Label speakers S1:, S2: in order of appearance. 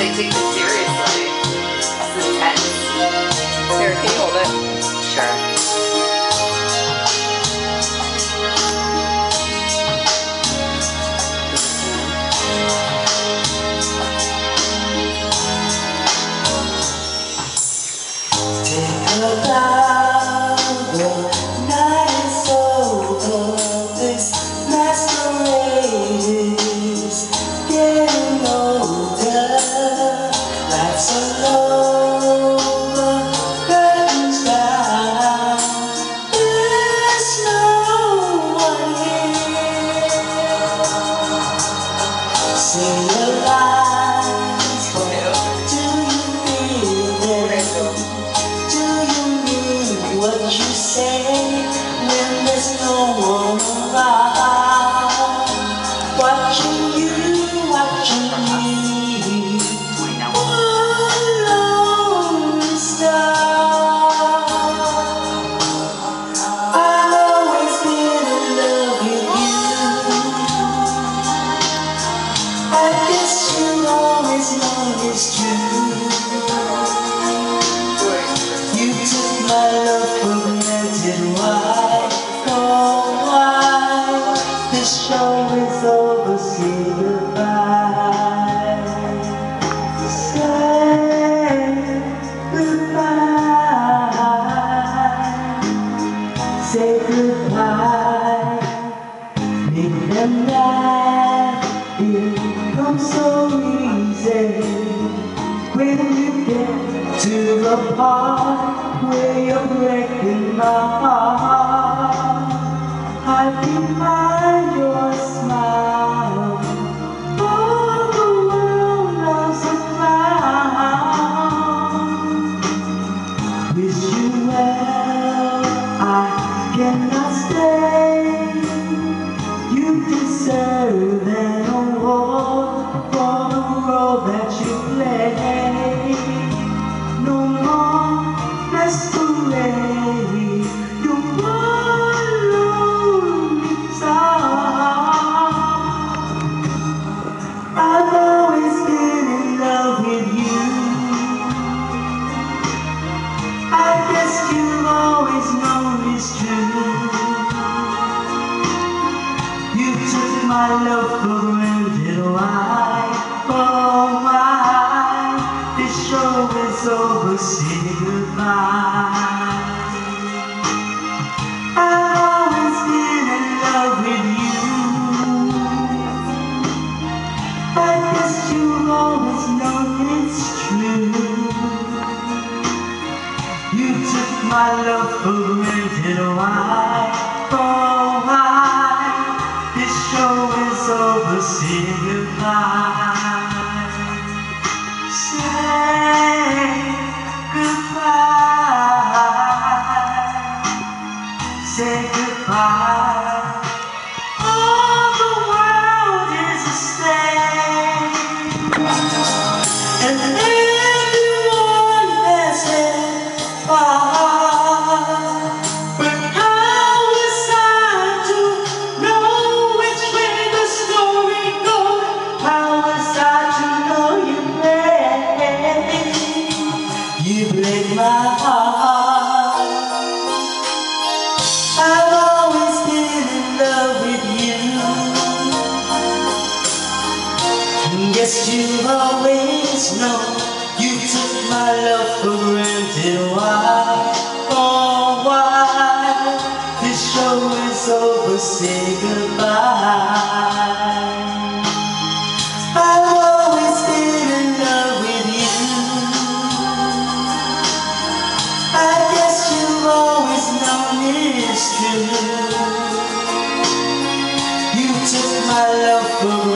S1: they
S2: take it seriously. This is. Here, can you hold it? Sure. Take a hoài mình đem ra tìm không sâu nghĩ dậy quên những đêm to the part where you're breaking my heart I've been mine that you play. No more masquerade. You took my love for granted. Why? Oh, why? This show is over. Say goodbye. I've always been in love with you. I guess you've always known it's true. You took my love for granted. Why? Over. Break my heart. I've always been in love with you. Guess you always know you took my love for granted. Why? Oh, why? This show is over. Say goodbye. True. You took my love for